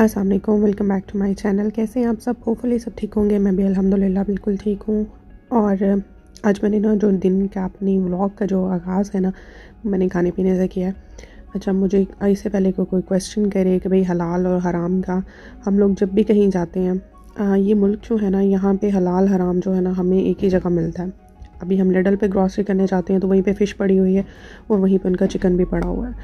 अस्सलाम वालेकुम welcome back to my channel कैसे हैं आप सब? होपफुली सब ठीक होंगे। मैं भी अल्हम्दुलिल्लाह बिल्कुल ठीक हूँ। और आज मैंने ना जो दिन का अपनी व्लॉग का जो आगाज़ है ना मैंने खाने पीने से किया है। अच्छा मुझे इससे पहले को कोई क्वेश्चन करे कि भाई हलाल और हराम का हम लोग जब भी कहीं जाते हैं आ, ये मुल्क जो है ना यहाँ पे हलाल हराम जो है ना हमें एक ही जगह मिलता है। अभी हम लिडल पे ग्रॉसरी करने जाते हैं तो वहीं पे फ़िश पड़ी हुई है और वहीं पे उनका चिकन भी पड़ा हुआ है।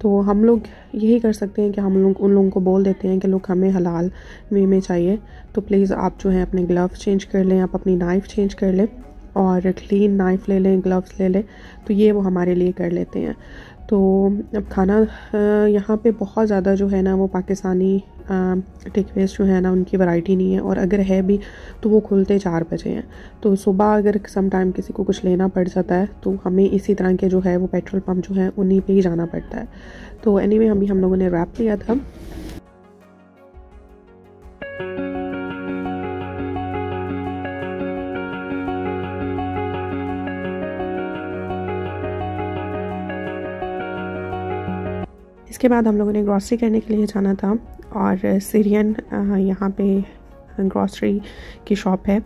तो हम लोग यही कर सकते हैं कि हम लोग, उन लोगों को बोल देते हैं कि, लोग, हमें हलाल वे में चाहिए। तो प्लीज़ आप जो है अपने ग्लव चेंज कर लें, आप अपनी नाइफ़ चेंज कर लें और क्लीन नाइफ़ ले लें ग्लव्स ले लें। तो ये वो हमारे लिए कर लेते हैं। तो अब खाना यहाँ पे बहुत ज़्यादा जो है ना वो पाकिस्तानी टेकवेज जो है ना उनकी वैरायटी नहीं है और अगर है भी तो वो खुलते चार बजे हैं। तो सुबह अगर सम टाइम किसी को कुछ लेना पड़ जाता है तो हमें इसी तरह के जो है वो पेट्रोल पम्प जो है उन्हीं पे ही जाना पड़ता है। तो एनी anyway, अभी हम लोगों ने रैप लिया था। इसके बाद हम लोगों ने ग्रॉसरी करने के लिए जाना था और सीरियन यहाँ पे ग्रॉसरी की शॉप है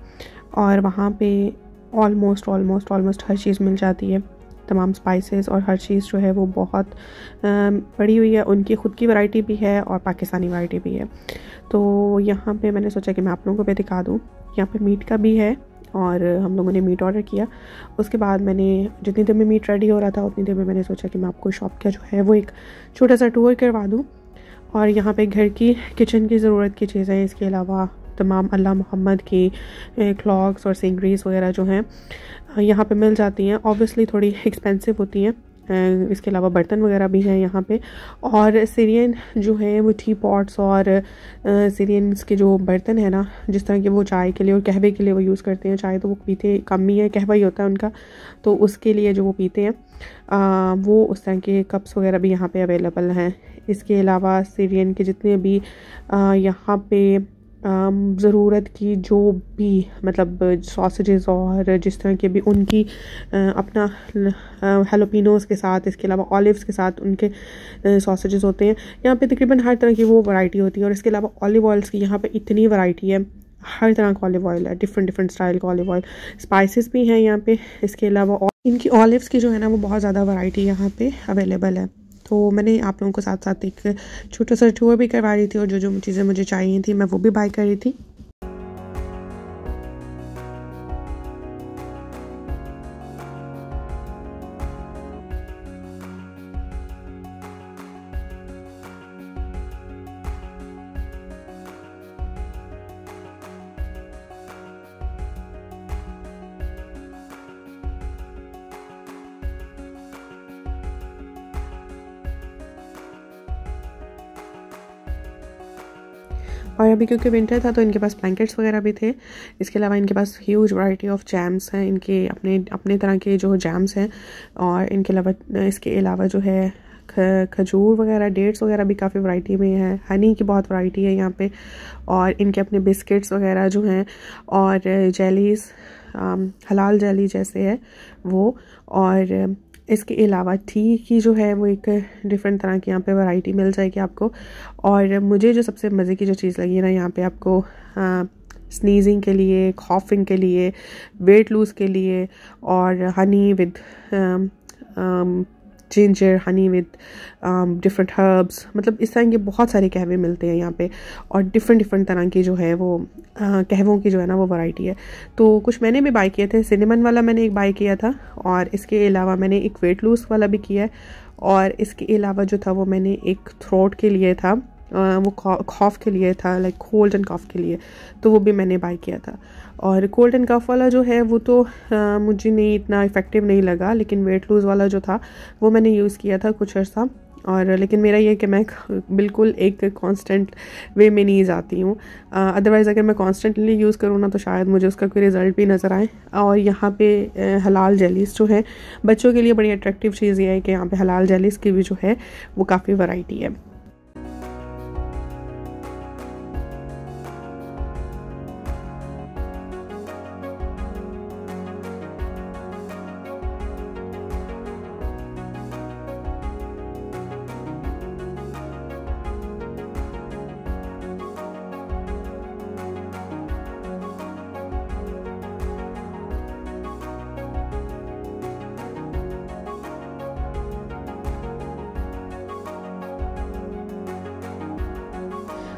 और वहाँ पे ऑलमोस्ट ऑलमोस्ट ऑलमोस्ट हर चीज़ मिल जाती है। तमाम स्पाइसेस और हर चीज़ जो है वो बहुत बड़ी हुई है। उनकी ख़ुद की वैरायटी भी है और पाकिस्तानी वैरायटी भी है। तो यहाँ पे मैंने सोचा कि मैं आप लोगों को भी दिखा दूँ। यहाँ पे मीट का भी है। और हम लोगों ने मीट ऑर्डर किया। उसके बाद मैंने, जितनी देर में मीट रेडी हो रहा था, उतनी देर में मैंने सोचा कि मैं आपको शॉप का जो है, वो एक छोटा सा टूर करवा दूँ। और यहाँ पे घर की किचन की ज़रूरत की चीज़ें इसके अलावा तमाम अल्लाह मोहम्मद की क्लॉक्स और सिंगरीज वगैरह जो हैं, यहाँ पे मिल जाती हैं। ऑब्वियसली थोड़ी एक्सपेंसिव होती हैं। इसके अलावा बर्तन वगैरह भी हैं यहाँ पे। और सीरियन जो है वो टी पॉट्स और सीरियंस के जो बर्तन है ना जिस तरह के वो चाय के लिए और कहवे के लिए वो यूज़ करते हैं। चाय तो वो पीते कम ही है कहवा ही होता है उनका। तो उसके लिए जो वो पीते हैं आ, वो उस तरह के कप्स वगैरह भी यहाँ पे अवेलेबल हैं। इसके अलावा सीरियन के जितने भी यहाँ पे ज़रूरत की जो भी मतलब सॉसेजेस और जिस तरह के भी उनकी अपना हेलोपिनोज़ के साथ, इसके अलावा ऑलिव्स के साथ उनके सॉसेजेस होते हैं। यहाँ पे तकरीबन हर तरह की वो वैरायटी होती है और इसके अलावा ऑलिव ऑयल्स की यहाँ पे इतनी वैरायटी है। हर तरह का ऑलिव ऑयल है डिफरेंट डिफरेंट स्टाइल का ऑलिव ऑयल स्पाइसेस भी हैं यहाँ पे, इसके अलावा इनकी ऑलिव्स की जो है ना, वो बहुत ज़्यादा वैरायटी यहाँ पे अवेलेबल है। तो मैंने आप लोगों के साथ साथ एक छोटा सा टूर भी करवा रही थी और जो जो चीज़ें मुझे चाहिए थी, मैं वो भी बाय कर रही थी। और अभी क्योंकि विंटर था तो इनके पास ब्लैंकेट्स वगैरह भी थे। इसके अलावा इनके पास ह्यूज वैरायटी ऑफ़ जैम्स हैं। इनके अपने अपने तरह के जो जैम्स हैं और इनके अलावा, इसके अलावा जो है खजूर वगैरह डेट्स वगैरह भी काफ़ी वैरायटी में है। हनी की बहुत वैरायटी है यहाँ पे। और इनके अपने बिस्किट्स वगैरह जो हैं और जेलीज़ हलाल जेली जैसे है वो। और इसके अलावा थी की जो है वो एक डिफरेंट तरह की यहाँ पे वैरायटी मिल जाएगी आपको। और मुझे जो सबसे मज़े की जो चीज़ लगी ना यहाँ पे आपको स्नीजिंग के लिए कॉफिंग के लिए वेट लूज़ के लिए और honey with ginger honey with different herbs मतलब इस तरह के बहुत सारे कहवे मिलते हैं यहाँ पे और डिफरेंट डिफरेंट तरह के जो है वो uh, कहवों की जो है ना वो वैरायटी है। तो कुछ मैंने भी बाई किए थे। सिनेमन वाला मैंने एक बाई किया था और इसके अलावा मैंने एक वेट लूज वाला भी किया है और इसके अलावा जो था वो मैंने एक थ्रोट के लिए था। वो खौफ के लिए था लाइक कोल्ड एंड कॉफ के लिए तो वो भी मैंने बाई किया था। और कोल्ड एंड कफ वाला जो है वो तो आ, मुझे नहीं इतना इफ़ेक्टिव नहीं लगा लेकिन वेट लूज़ वाला जो था वो मैंने यूज़ किया था कुछ अर्सा। और लेकिन मेरा ये कि मैं बिल्कुल एक कांस्टेंट वे में नहीं जाती हूँ। अदरवाइज़ अगर मैं कांस्टेंटली यूज़ करूँ ना तो शायद मुझे उसका कोई रिज़ल्ट भी नज़र आए। और यहाँ पे हलाल जेलीस जो है बच्चों के लिए बड़ी अट्रैक्टिव चीज़ ये है कि यहाँ पे हलाल जेलीस की भी जो है वो काफ़ी वैरायटी है।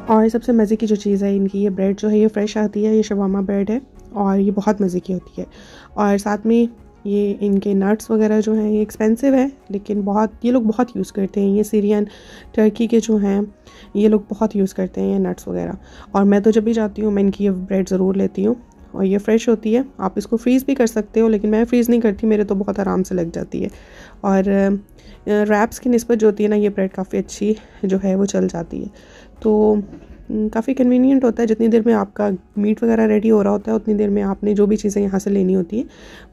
और सबसे मज़े की जो चीज़ है, इनकी ये ब्रेड जो है, ये फ्रेश आती है, ये शवामा ब्रेड है और ये बहुत मज़े की होती है। और साथ में ये इनके नट्स वगैरह जो हैं, ये एक्सपेंसिव है, लेकिन बहुत, ये लोग बहुत यूज़ करते हैं। ये सीरियन टर्की के जो हैं, ये लोग बहुत यूज़ करते हैं ये नट्स वगैरह। और मैं तो जब भी जाती हूँ, मैं इनकी ये ब्रेड ज़रूर लेती हूँ और ये फ्रेश होती है। आप इसको फ्रीज़ भी कर सकते हो, लेकिन मैं फ्रीज़ नहीं करती, मेरे तो बहुत आराम से लग जाती है। और रैप्स की नस्बत जो होती है ना, ये ब्रेड काफ़ी अच्छी जो है वो चल जाती है। तो काफ़ी कन्वीनियंट होता है। जितनी देर में आपका मीट वगैरह रेडी हो रहा होता है, उतनी देर में आपने जो भी चीज़ें यहाँ से लेनी होती है,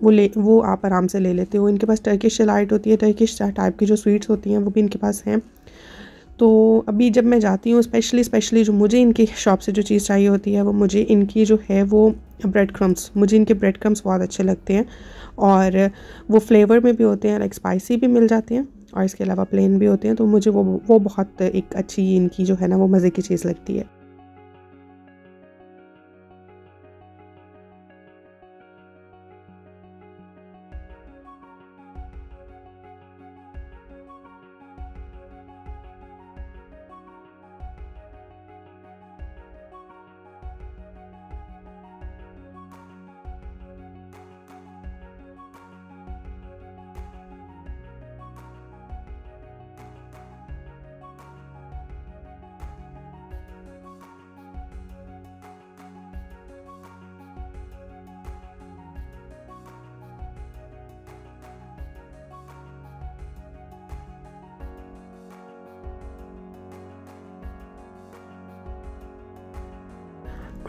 वो ले, वो आप आराम से ले लेते हो। इनके पास टर्किश शलाइट होती है। टर्किश टाइप की जो स्वीट्स होती हैं, वो भी इनके पास हैं। तो अभी जब मैं जाती हूँ स्पेशली स्पेशली जो मुझे इनकी शॉप से जो चीज़ चाहिए होती है, वो मुझे इनकी जो है वो ब्रेड क्रम्स मुझे इनके ब्रेड क्रम्स बहुत अच्छे लगते हैं। और वो फ्लेवर में भी होते हैं लाइक स्पाइसी भी मिल जाते हैं। और इसके अलावा प्लेन भी होते हैं तो मुझे वो वो बहुत एक अच्छी इनकी जो है ना, वो मज़े की चीज़ लगती है।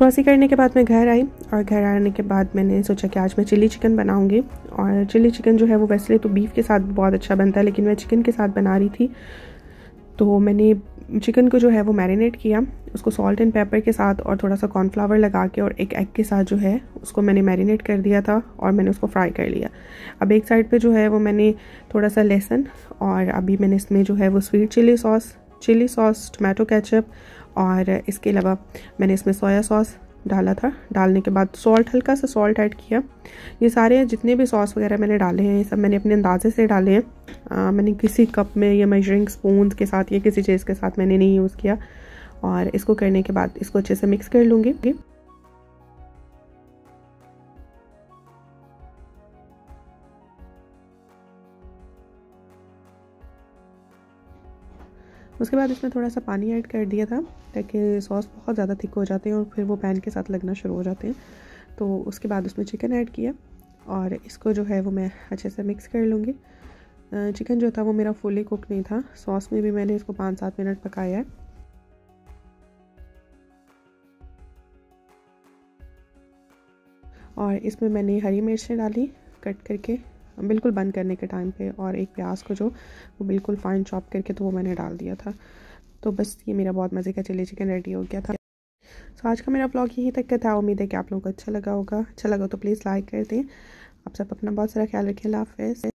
क्रॉसिंग करने के बाद मैं घर आई और घर आने के बाद मैंने सोचा कि आज मैं चिली चिकन बनाऊँगी और चिली चिकन जो है वो वैसे तो बीफ के साथ बहुत अच्छा बनता है, लेकिन मैं चिकन के साथ बना रही थी। तो मैंने चिकन को जो है वो मैरिनेट किया, उसको सॉल्ट एंड पेपर के साथ और थोड़ा सा कॉर्नफ्लावर लगा के और एक एग के साथ जो है उसको मैंने मैरिनेट कर दिया था और मैंने उसको फ्राई कर लिया। अब एक साइड पे जो है वो मैंने थोड़ा सा लहसुन और अभी मैंने इसमें जो है वो sweet chilli sauce chilli sauce tomato ketchup और इसके अलावा मैंने इसमें सोया सॉस डाला था। डालने के बाद सॉल्ट हल्का सा सॉल्ट ऐड किया। ये सारे जितने भी सॉस वगैरह मैंने डाले हैं ये सब मैंने अपने अंदाजे से डाले हैं। आ, मैंने किसी कप में या मेजरिंग स्पून के साथ या किसी चीज़ के साथ मैंने नहीं यूज़ किया। और इसको करने के बाद इसको अच्छे से मिक्स कर लूँगी। उसके बाद इसमें थोड़ा सा पानी ऐड कर दिया था। ताकि सॉस बहुत ज़्यादा थिक हो जाते हैं और फिर वो पैन के साथ लगना शुरू हो जाते हैं। तो उसके बाद उसमें चिकन ऐड किया और इसको जो है वो मैं अच्छे से मिक्स कर लूँगी। चिकन जो था वो मेरा फुली कुक नहीं था। सॉस में भी मैंने इसको पाँच सात मिनट पकाया है। और इसमें मैंने हरी मिर्चें डाली कट करके, बिल्कुल बंद करने के टाइम पे और एक प्याज को जो, वो बिल्कुल फाइन चॉप करके तो वो मैंने डाल दिया था। तो बस ये मेरा बहुत मज़े का चिली चिकन रेडी हो गया था। सो आज का मेरा ब्लॉग यहीं तक का था। उम्मीद है कि आप लोगों को अच्छा लगा होगा। अच्छा लगा तो प्लीज़ लाइक कर दें। आप सब अपना बहुत सारा ख्याल रखें। हाफिज़।